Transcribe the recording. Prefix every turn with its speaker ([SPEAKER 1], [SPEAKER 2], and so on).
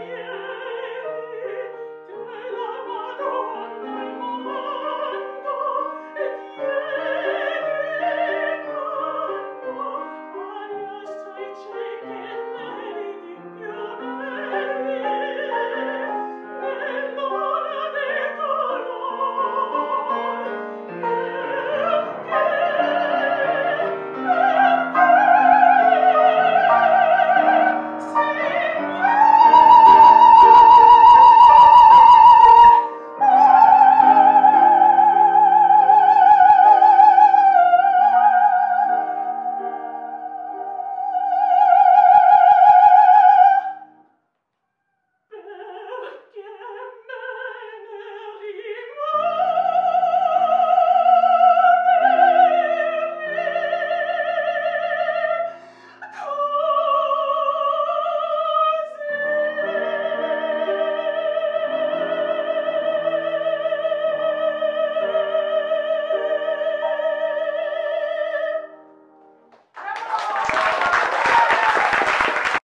[SPEAKER 1] Yeah.